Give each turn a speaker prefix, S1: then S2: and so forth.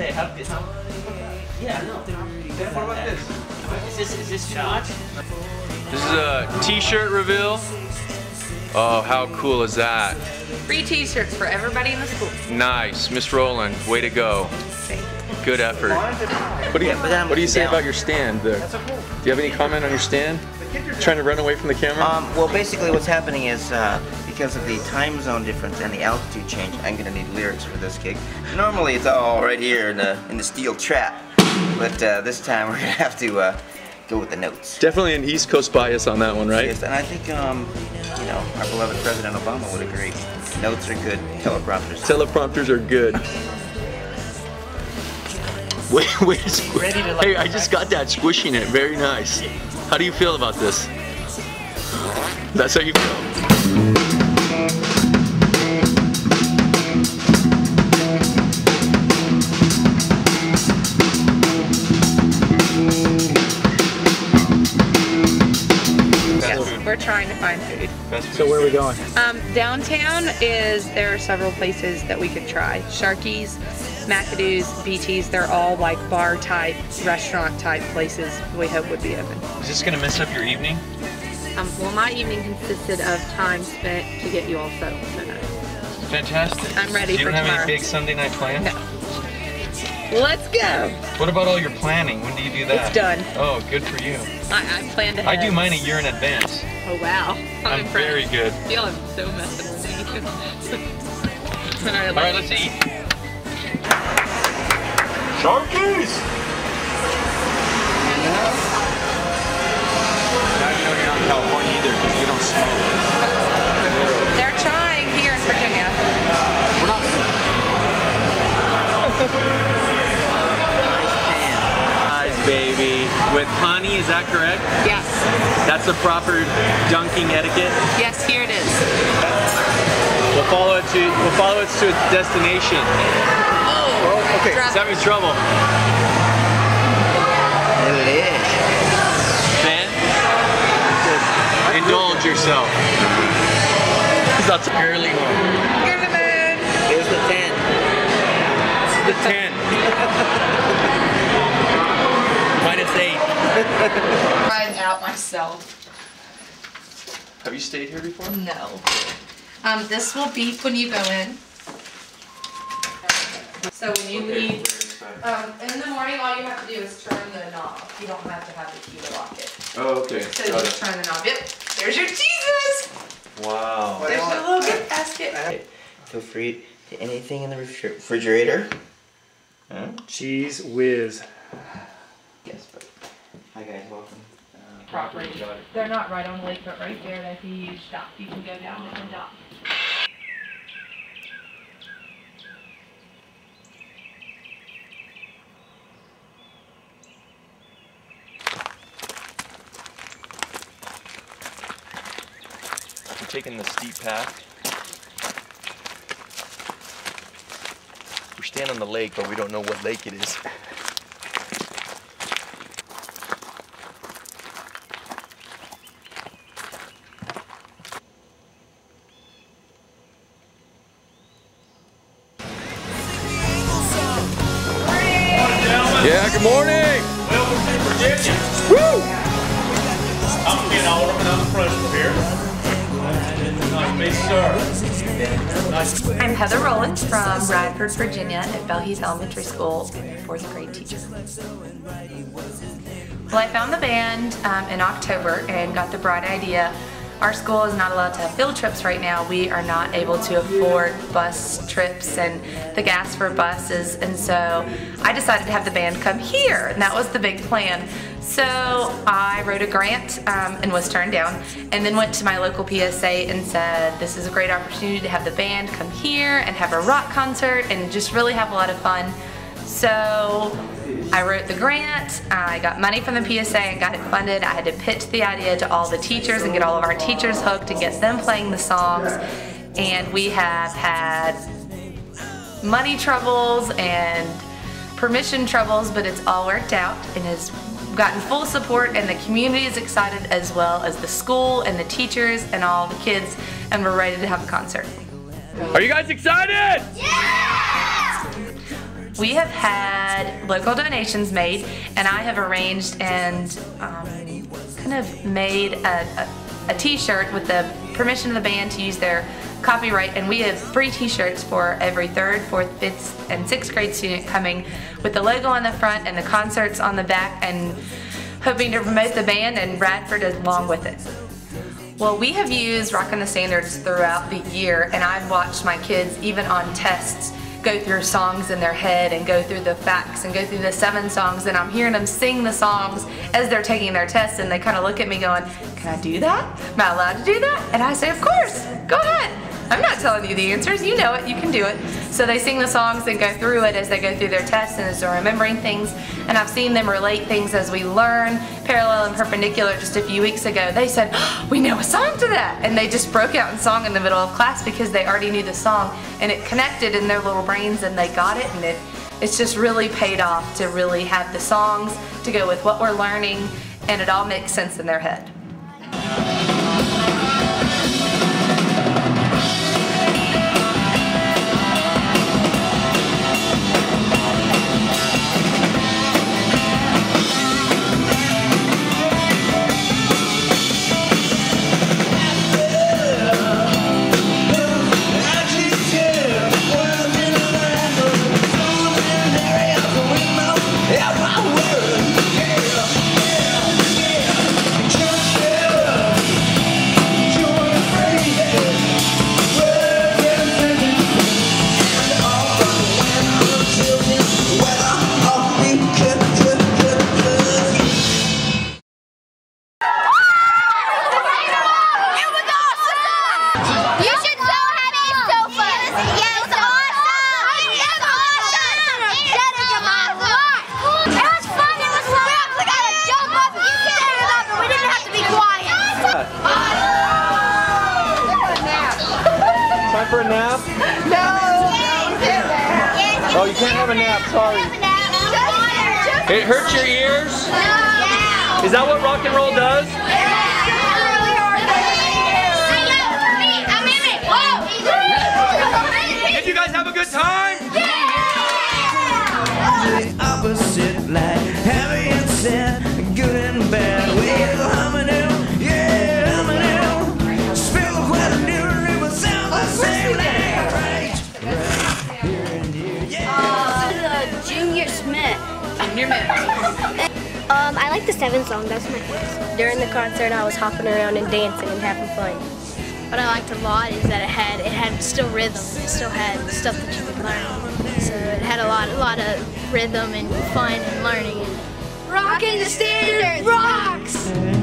S1: was gonna say, how did how? Yeah, no.
S2: What about this?
S1: Is this is this too much?
S2: This is a t-shirt reveal. Oh, how cool is that?
S3: Free t-shirts for everybody in the school.
S2: Nice, Miss Rowland, way to go. Good effort. What do you,
S4: Yeah,
S2: what do you say
S4: down.
S2: about your stand there? Do you have any comment on your stand? Trying to run away from the camera?
S4: Um, well, basically what's happening is uh, because of the time zone difference and the altitude change, I'm gonna need lyrics for this gig. Normally it's all right here in the, in the steel trap, but uh, this time we're gonna have to uh, go with the notes.
S2: Definitely an East Coast bias on that one, right?
S4: Yes, and I think, um, you know, our beloved President Obama would agree. Notes are good, teleprompters.
S2: Teleprompters are good. Wait, wait.
S1: Ready to, like,
S2: hey, I just got that squishing it. Very nice. How do you feel about this? That's how you feel.
S5: Going?
S3: Um, downtown is there are several places that we could try. Sharky's, McAdoo's, BT's. They're all like bar type, restaurant type places. We hope would be open.
S6: Is this gonna mess up your evening?
S3: Um, well, my evening consisted of time spent to get you all settled. tonight.
S6: Fantastic.
S3: I'm ready
S6: You
S3: for
S6: don't have
S3: tomorrow.
S6: any big Sunday night plans?
S3: No. Let's go.
S6: What about all your planning? When do you do that?
S3: It's done.
S6: Oh, good for you.
S3: I, I planned
S6: I do mine a year in advance.
S3: Oh wow. I'm,
S6: I'm very good.
S3: I feel I'm so messing with you. all right,
S6: All right, let's eat.
S5: Sharkies!
S2: Now you know you're not in California either because you don't smoke. With honey, is that correct?
S3: Yes.
S2: That's the proper dunking etiquette.
S3: Yes, here it is.
S2: We'll follow it to we'll follow it to its destination.
S3: Oh, oh,
S2: Okay,
S3: drop
S2: it's having trouble.
S4: Delish.
S2: Ben, indulge yourself. That's a girly one. 8.
S3: Find out myself.
S2: Have you stayed here before?
S3: No. Um, this will beep when you go in. So when you leave, um, in the morning, all you have to do is turn the knob. You don't have to have the key to lock it.
S2: Oh, okay.
S3: So you just turn the knob. Yep. There's your Jesus.
S2: Wow.
S3: There's your little gift basket.
S4: Feel free to anything in the refrigerator. Huh?
S5: Cheese whiz.
S4: Yes, but. Hi guys, welcome.
S3: Property. They're not right on the lake, but right there, that's a huge dock. You can go down to the dock.
S6: We're taking the steep path.
S1: We stand on the lake, but we don't know what lake it is.
S2: Yeah, good morning. Woo!
S5: I'm getting all over the here. Nice.
S3: I'm Heather Rowland from Radford, Virginia at Belle Heth Elementary School, fourth grade teacher. Well, I found the band um, in October and got the bright idea. Our school is not allowed to have field trips right now. We are not able to afford bus trips and the gas for buses, and so I decided to have the band come here, and that was the big plan. So I wrote a grant um, and was turned down, and then went to my local PSA and said, This is a great opportunity to have the band come here and have a rock concert and just really have a lot of fun. So I wrote the grant, I got money from the PSA and got it funded. I had to pitch the idea to all the teachers and get all of our teachers hooked and get them playing the songs. And we have had money troubles and permission troubles, but it's all worked out and has gotten full support and the community is excited as well as the school and the teachers and all the kids and we're ready to have a concert.
S2: Are you guys excited?
S3: We have had local donations made, and I have arranged and um, kind of made a, a, a t-shirt with the permission of the band to use their copyright and we have free t-shirts for every third, fourth, fifth, and sixth grade student coming with the logo on the front and the concerts on the back and hoping to promote the band and Radford along with it. Well, we have used Rockin' the Standards throughout the year and I've watched my kids even on tests go through songs in their head and go through the facts and go through the seven songs and I'm hearing them sing the songs as they're taking their tests and they kind of look at me going, can I do that? Am I allowed to do that? And I say, of course, go ahead. Telling you the answers, you know it, you can do it. So they sing the songs and go through it as they go through their tests and as they're remembering things. And I've seen them relate things as we learn. Parallel and perpendicular just a few weeks ago, they said, oh, we know a song to that. And they just broke out in song in the middle of class because they already knew the song and it connected in their little brains and they got it and it it's just really paid off to really have the songs to go with what we're learning and it all makes sense in their head.
S2: For a nap? No! Oh, you can't have a nap, sorry. It hurts your ears? Is that what rock and roll does? Did you guys have a good time?
S7: opposite like heavy and sad, good and bad. The
S8: seven song. That's my favorite. During the concert, I was hopping around and dancing and having fun.
S9: What I liked a lot is that it had it had still rhythm. It still had stuff that you could learn. So it had a lot a lot of rhythm and fun and learning.
S8: and Rocking the standard rocks!